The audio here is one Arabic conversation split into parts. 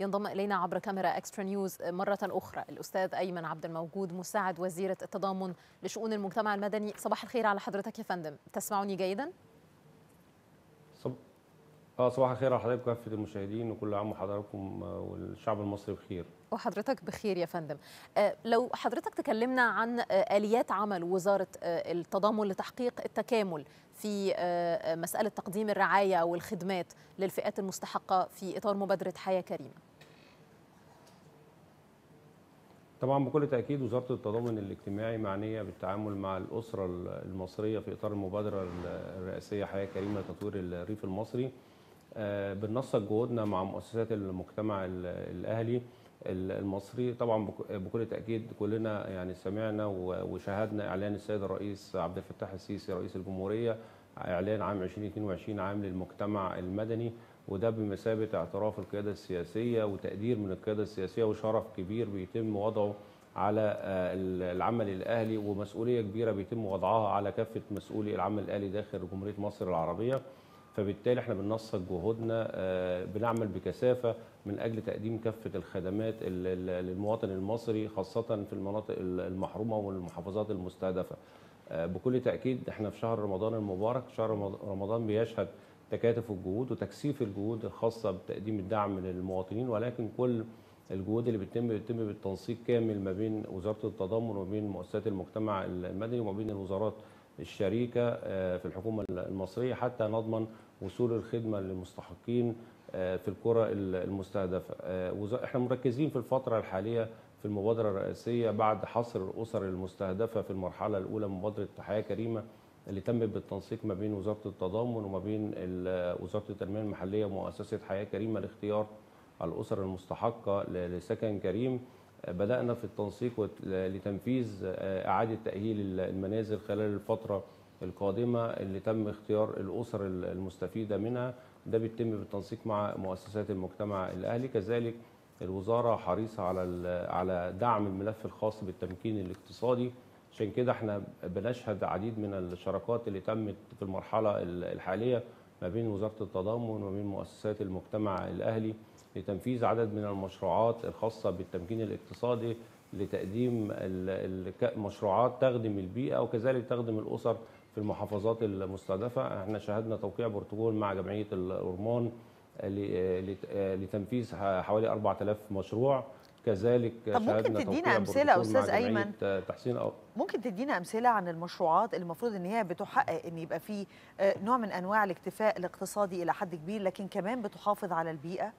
ينضم إلينا عبر كاميرا اكسترا نيوز مرة أخرى. الأستاذ أيمن عبد الموجود مساعد وزيره التضامن لشؤون المجتمع المدني. صباح الخير على حضرتك يا فندم. تسمعني جيدا؟ صب... آه صباح الخير على حضرتك وكافه المشاهدين وكل عام وحضراتكم والشعب المصري بخير. وحضرتك بخير يا فندم. لو حضرتك تكلمنا عن آليات عمل وزارة التضامن لتحقيق التكامل في مسألة تقديم الرعاية والخدمات للفئات المستحقة في إطار مبادرة حياة كريمة. طبعا بكل تأكيد وزارة التضامن الاجتماعي معنية بالتعامل مع الأسرة المصرية في إطار المبادرة الرئاسية حياة كريمة لتطوير الريف المصري. بننسق جهودنا مع مؤسسات المجتمع الأهلي المصري. طبعا بكل تأكيد كلنا يعني سمعنا وشاهدنا إعلان السيد الرئيس عبد الفتاح السيسي رئيس الجمهورية إعلان عام 2022 عام للمجتمع المدني. وده بمثابة اعتراف القيادة السياسية وتقدير من القيادة السياسية وشرف كبير بيتم وضعه على العمل الأهلي ومسؤولية كبيرة بيتم وضعها على كافة مسؤولي العمل الأهلي داخل جمهورية مصر العربية فبالتالي إحنا بننسق جهودنا بنعمل بكثافة من أجل تقديم كافة الخدمات للمواطن المصري خاصة في المناطق المحرومة والمحافظات المستهدفة. بكل تأكيد إحنا في شهر رمضان المبارك، شهر رمضان بيشهد تكاتف الجهود وتكثيف الجهود الخاصة بتقديم الدعم للمواطنين ولكن كل الجهود اللي بتتم بتتم بالتنسيق كامل ما بين وزارة التضامن وما بين مؤسسات المجتمع المدني وما بين الوزارات الشريكة في الحكومة المصرية حتى نضمن وصول الخدمة للمستحقين في القرى المستهدفة. إحنا مركزين في الفترة الحالية في المبادرة الرئاسيه بعد حصر الأسر المستهدفة في المرحلة الأولى مبادرة حياه كريمة اللي تمت بالتنسيق ما بين وزارة التضامن وما بين وزارة التنمية المحلية ومؤسسة حياة كريمة لاختيار الأسر المستحقة لسكن كريم. بدأنا في التنسيق لتنفيذ إعادة تأهيل المنازل خلال الفترة القادمة اللي تم اختيار الأسر المستفيدة منها. ده بيتم بالتنسيق مع مؤسسات المجتمع الأهلي. كذلك الوزارة حريصة على على دعم الملف الخاص بالتمكين الاقتصادي. عشان كده إحنا بنشهد عديد من الشراكات اللي تمت في المرحلة الحالية ما بين وزارة التضامن وما بين مؤسسات المجتمع الأهلي لتنفيذ عدد من المشروعات الخاصة بالتمكين الاقتصادي لتقديم مشروعات تخدم البيئة وكذلك تخدم الأسر في المحافظات المستهدفة. إحنا شاهدنا توقيع بروتوكول مع جمعية الأورمان لتنفيذ حوالي 4000 مشروع. كذلك طب ممكن تدينا أمثلة أستاذ أيمن؟ تحسين أو ممكن تدينا أمثلة عن المشروعات اللي المفروض إن هي بتحقق إن يبقى في نوع من أنواع الاكتفاء الاقتصادي إلى حد كبير لكن كمان بتحافظ على البيئة؟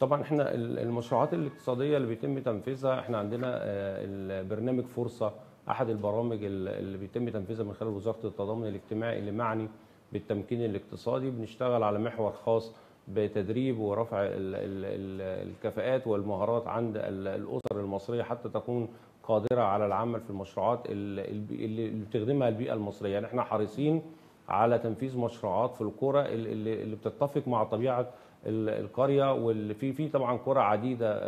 طبعا إحنا المشروعات الاقتصادية اللي بيتم تنفيذها إحنا عندنا البرنامج فرصة أحد البرامج اللي بيتم تنفيذها من خلال وزارة التضامن الاجتماعي اللي معني بالتمكين الاقتصادي. بنشتغل على محور خاص بتدريب ورفع الكفاءات والمهارات عند الأسر المصرية حتى تكون قادرة على العمل في المشروعات اللي بتخدمها البيئة المصرية. يعني إحنا حريصين على تنفيذ مشروعات في القرى اللي بتتفق مع طبيعة القرية واللي في في طبعا قرى عديدة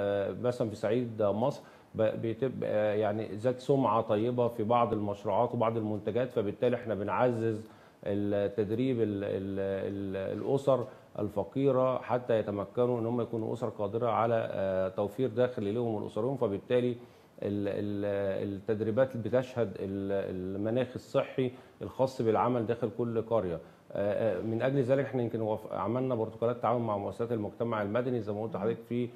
مثلا في صعيد مصر بتبقى يعني ذات سمعة طيبة في بعض المشروعات وبعض المنتجات فبالتالي إحنا بنعزز التدريب ال ال الأسر الفقيرة حتى يتمكنوا إن هم يكونوا اسر قادرة على توفير دخل لهم ولأسرهم. فبالتالي التدريبات بتشهد المناخ الصحي الخاص بالعمل داخل كل قرية. من أجل ذلك إحنا يمكن عملنا بروتوكولات تعاون مع مؤسسات المجتمع المدني زي ما قلت لحضرتك في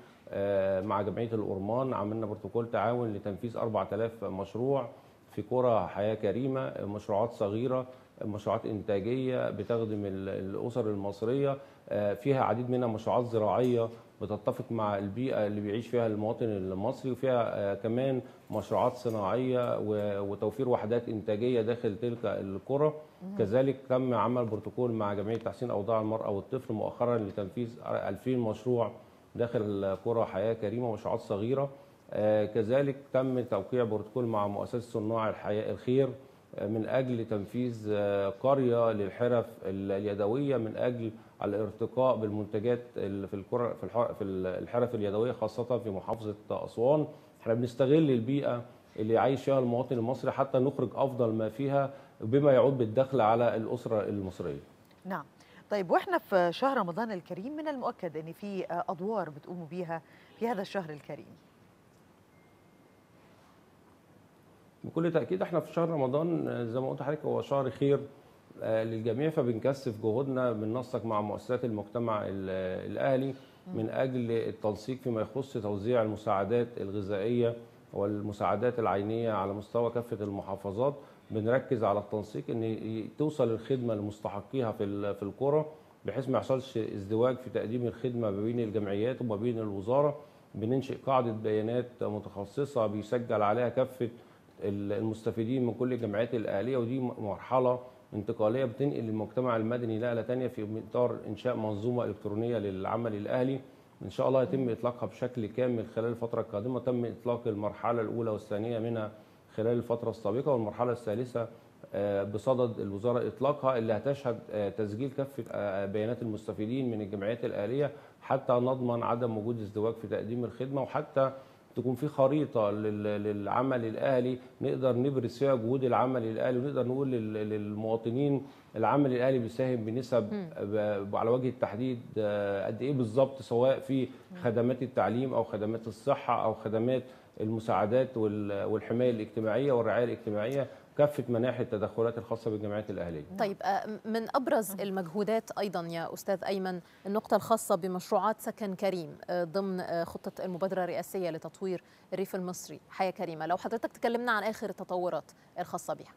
مع جمعية الأورمان. عملنا بروتوكول تعاون لتنفيذ 4000 مشروع في قرى حياة كريمة مشروعات صغيرة مشروعات إنتاجية بتخدم الأسر المصرية فيها عديد منها مشروعات زراعية بتتفق مع البيئة اللي بيعيش فيها المواطن المصري وفيها كمان مشروعات صناعية وتوفير وحدات إنتاجية داخل تلك القرى. كذلك تم عمل بروتوكول مع جمعية تحسين أوضاع المرأة والطفل مؤخرا لتنفيذ 2000 مشروع داخل قرى حياة كريمة ومشروعات صغيرة. كذلك تم توقيع بروتوكول مع مؤسسة صناع الحياة الخير. من أجل تنفيذ قرية للحرف اليدوية من أجل الارتقاء بالمنتجات في الكرة في الحرف اليدوية خاصة في محافظة أسوان. إحنا بنستغل البيئة اللي عايش فيها المواطن المصري حتى نخرج أفضل ما فيها بما يعود بالدخل على الأسرة المصرية. نعم. طيب وإحنا في شهر رمضان الكريم من المؤكد إن في أدوار بتقوموا بيها في هذا الشهر الكريم. بكل تأكيد إحنا في شهر رمضان آه، زي ما قلت لحضرتك هو شهر خير آه، للجميع. فبنكثف جهودنا بننسق مع مؤسسات المجتمع ال- الأهلي من أجل التنسيق فيما يخص توزيع المساعدات الغذائية والمساعدات العينية على مستوى كافة المحافظات. بنركز على التنسيق إن توصل الخدمة لمستحقيها في في القرى بحيث ما يحصلش ازدواج في تقديم الخدمة ما بين الجمعيات وما بين الوزارة. بننشئ قاعدة بيانات متخصصة بيسجل عليها كافة المستفيدين من كل الجمعيات الأهلية ودي مرحلة انتقالية بتنقل المجتمع المدني نقلة ثانية في إطار إنشاء منظومة إلكترونية للعمل الأهلي. إن شاء الله يتم إطلاقها بشكل كامل خلال الفترة القادمة. تم إطلاق المرحلة الأولى والثانية منها خلال الفترة السابقة والمرحلة الثالثة آه، بصدد الوزارة إطلاقها اللي هتشهد آه، تسجيل كافة آه، بيانات المستفيدين من الجمعيات الأهلية حتى نضمن عدم وجود ازدواج في تقديم الخدمة وحتى تكون في خريطة لل- للعمل الاهلي نقدر نبرز فيها جهود العمل الاهلي ونقدر نقول لل- للمواطنين العمل الاهلي بيساهم بنسب على وجه التحديد آه، قد إيه بالظبط سواء في خدمات التعليم أو خدمات الصحة أو خدمات المساعدات وال- والحماية الاجتماعية والرعاية الاجتماعية. كافة مناحي التدخلات الخاصة بالجمعيات الأهلية. طيب آه، من أبرز المجهودات أيضا يا أستاذ أيمن النقطة الخاصة بمشروعات سكن كريم آه، ضمن آه، خطة المبادرة الرئاسية لتطوير الريف المصري حياة كريمة. لو حضرتك تكلمنا عن آخر التطورات الخاصة بها.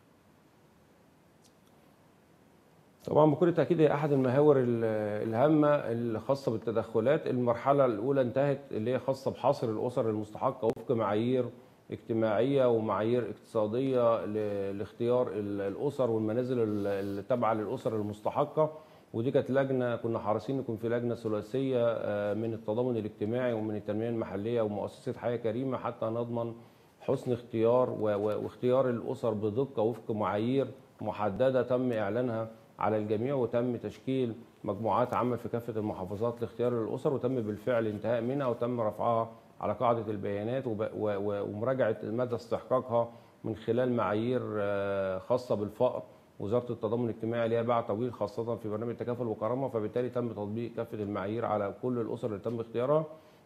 طبعا بكل تأكيد هي أحد المحاور ال- الهامة الخاصة بالتدخلات. المرحلة الأولى انتهت اللي هي خاصة بحصر الأسر المستحقة وفق معايير اجتماعية ومعايير اقتصادية لاختيار ال- الأسر والمنازل ال- التابعه للأسر المستحقة. ودي كانت لجنة كنا حريصين يكون في لجنة ثلاثية آه، من التضامن الاجتماعي ومن التنمية المحلية ومؤسسة حياة كريمة حتى نضمن حسن اختيار واختيار الأسر بدقة وفق معايير محددة تم إعلانها على الجميع. وتم تشكيل مجموعات عمل في كافة المحافظات لاختيار الأسر وتم بالفعل انتهاء منها وتم رفعها على قاعدة البيانات وب- و- و- ومراجعة مدى استحقاقها من خلال معايير آه، خاصة بالفقر. وزارة التضامن الاجتماعي ليها باع طويل خاصة في برنامج التكافل والكرامه فبالتالي تم تطبيق كافة المعايير على كل الأسر اللي تم اختيارها.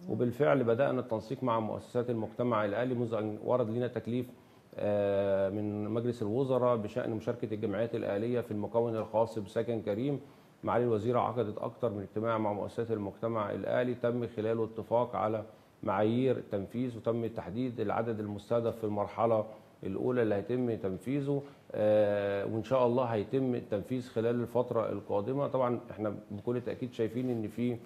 وبالفعل بدأنا التنسيق مع مؤسسات المجتمع الاهلي منذ أن ورد لنا تكليف آه، من مجلس الوزراء بشأن مشاركة الجمعيات الأهلية في المكون الخاص بسكن كريم. معالي الوزيره عقدت أكثر من اجتماع مع مؤسسات المجتمع الاهلي تم خلاله اتفاق على معايير التنفيذ وتم تحديد العدد المستهدف في المرحلة الأولى اللي هيتم تنفيذه آه، وإن شاء الله هيتم التنفيذ خلال الفترة القادمة. طبعا إحنا بكل تأكيد شايفين إن في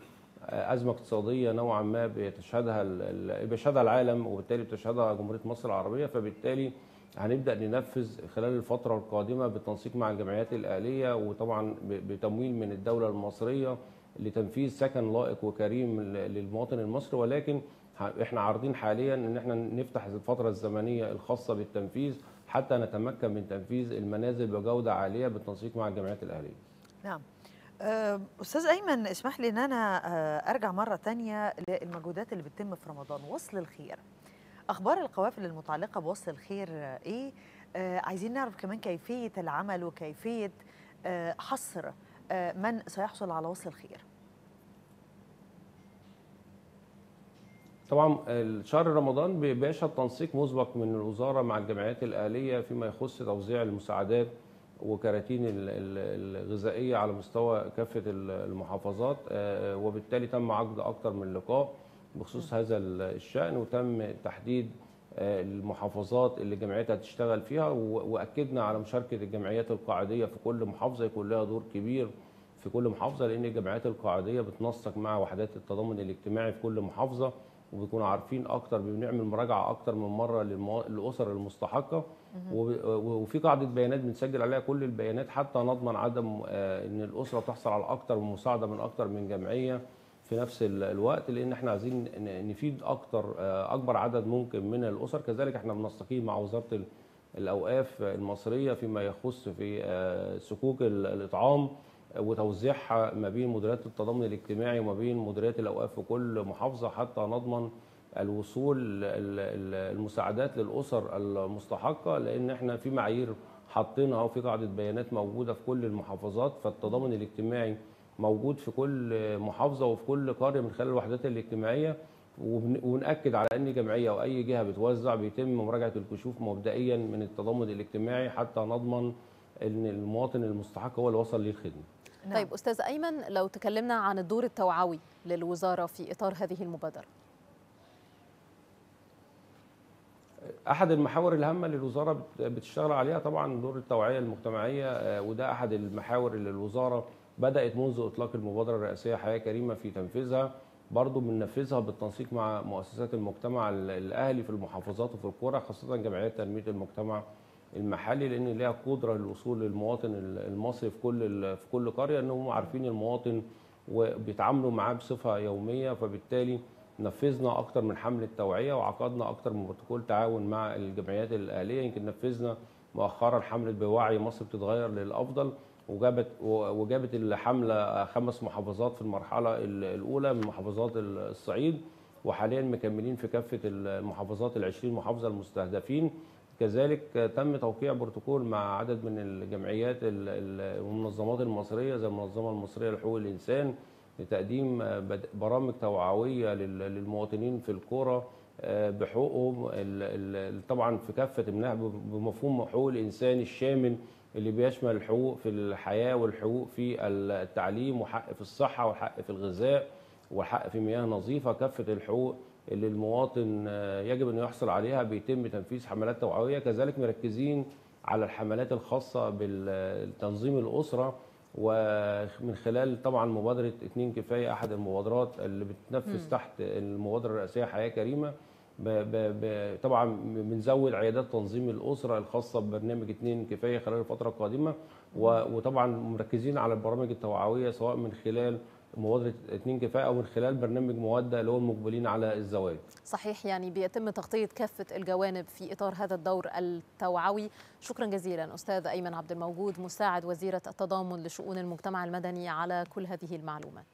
آه، أزمة اقتصادية نوعا ما ال- بيشهدها العالم وبالتالي بتشهدها جمهورية مصر العربية. فبالتالي هنبدأ ننفذ خلال الفترة القادمة بالتنسيق مع الجمعيات الاهليه وطبعا بتمويل من الدولة المصرية لتنفيذ سكن لائق وكريم للمواطن المصري. ولكن إحنا عارضين حاليا إن إحنا نفتح الفترة الزمنية الخاصة بالتنفيذ حتى نتمكن من تنفيذ المنازل بجودة عالية بالتنسيق مع الجمعيات الأهلية. نعم آه، أستاذ أيمن اسمح لي أن أنا آه، أرجع مرة تانية للمجهودات اللي بتتم في رمضان وصل الخير أخبار القوافل المتعلقة بوصل الخير إيه؟ آه، عايزين نعرف كمان كيفية العمل وكيفية آه، حصر من سيحصل على وصل الخير طبعا شهر رمضان بي- بيشهد تنسيق مسبق من الوزارة مع الجمعيات الأهلية فيما يخص توزيع المساعدات وكراتين ال- ال- الغذائية على مستوى كافة ال- المحافظات آه، وبالتالي تم عقد أكثر من لقاء بخصوص هذا ال- الشأن وتم تحديد آه، المحافظات اللي الجمعيات هتشتغل فيها وأكدنا على مشاركة الجمعيات القاعدية في كل محافظة يكون لها دور كبير في كل محافظة لأن الجمعيات القاعدية بتنسق مع وحدات التضامن الاجتماعي في كل محافظة وبيكونوا عارفين أكتر بنعمل مراجعة أكتر من مرة للأسر المستحقة. وفي قاعدة بيانات بنسجل عليها كل البيانات حتى نضمن عدم آه، إن الأسرة تحصل على أكتر من مساعدة من أكتر من جمعية في نفس ال- الوقت لأن إحنا عايزين نفيد أكتر آه، أكبر عدد ممكن من الأسر. كذلك إحنا منسقين مع وزارة ال- الأوقاف المصرية فيما يخص في آه، صكوك ال- الإطعام. وتوزيعها ما بين مديريات التضامن الاجتماعي وما بين مديريات الأوقاف في كل محافظة حتى نضمن الوصول ال- ال- المساعدات للأسر المستحقة لأن إحنا في معايير حاطينها وفي قاعدة بيانات موجودة في كل المحافظات فالتضامن الاجتماعي موجود في كل محافظة وفي كل قرية من خلال الوحدات الاجتماعية ونأكد على أن جمعية أو أي جهة بتوزع بيتم مراجعة الكشوف مبدئيا من التضامن الاجتماعي حتى نضمن أن المواطن المستحق هو اللي وصل ليه الخدمة. نعم. طيب أستاذ أيمن لو تكلمنا عن الدور التوعوي للوزارة في إطار هذه المبادرة أحد المحاور الهامة اللي الوزاره بت- بتشتغل عليها طبعا دور التوعية المجتمعية آه، وده أحد المحاور اللي الوزارة بدأت منذ إطلاق المبادرة الرئاسية حياة كريمة في تنفيذها برضه بننفذها بالتنسيق مع مؤسسات المجتمع ال- الأهلي في المحافظات وفي القرى خاصة جمعيات تنمية المجتمع المحلي لأن ليها قدرة للوصول للمواطن ال- المصري في كل ال- في كل قرية إنهم عارفين المواطن وبيتعاملوا معاه بصفة يومية. فبالتالي نفذنا أكتر من حملة توعية وعقدنا أكتر من بروتوكول تعاون مع الجمعيات الأهلية. يمكن نفذنا مؤخرا حملة بوعي مصر بتتغير للأفضل وجابت وجابت الحملة خمس محافظات في المرحلة ال- الأولى من محافظات الصعيد وحاليا مكملين في كافة المحافظات ال20 محافظة المستهدفين. كذلك تم توقيع بروتوكول مع عدد من الجمعيات ال- ال- والمنظمات المصرية زي المنظمة المصرية لحقوق الإنسان لتقديم برامج توعوية لل- للمواطنين في القرى آه، بحقوقهم طبعا في كافة منها بمفهوم حقوق الإنسان الشامل اللي بيشمل الحقوق في الحياة والحقوق في التعليم وحق في الصحة والحق في الغذاء والحق في مياه نظيفة كافة الحقوق اللي المواطن آه، يجب انه يحصل عليها بيتم تنفيذ حملات توعويه كذلك مركزين على الحملات الخاصة بالتنظيم الأسرة ومن خلال طبعا مبادرة اتنين كفاية أحد المبادرات اللي بتنفذ. تحت المبادرة الرئاسية حياه كريمة ب ب ب طبعا بنزود عيادات تنظيم الأسرة الخاصة ببرنامج اتنين كفاية خلال الفترة القادمة وطبعا مركزين على البرامج التوعوية سواء من خلال مبادرة اتنين كفاية من خلال برنامج مودة اللي هو المقبلين على الزواج. صحيح يعني بيتم تغطية كافة الجوانب في إطار هذا الدور التوعوي. شكرا جزيلا أستاذ أيمن عبد الموجود مساعد وزيرة التضامن لشؤون المجتمع المدني على كل هذه المعلومات.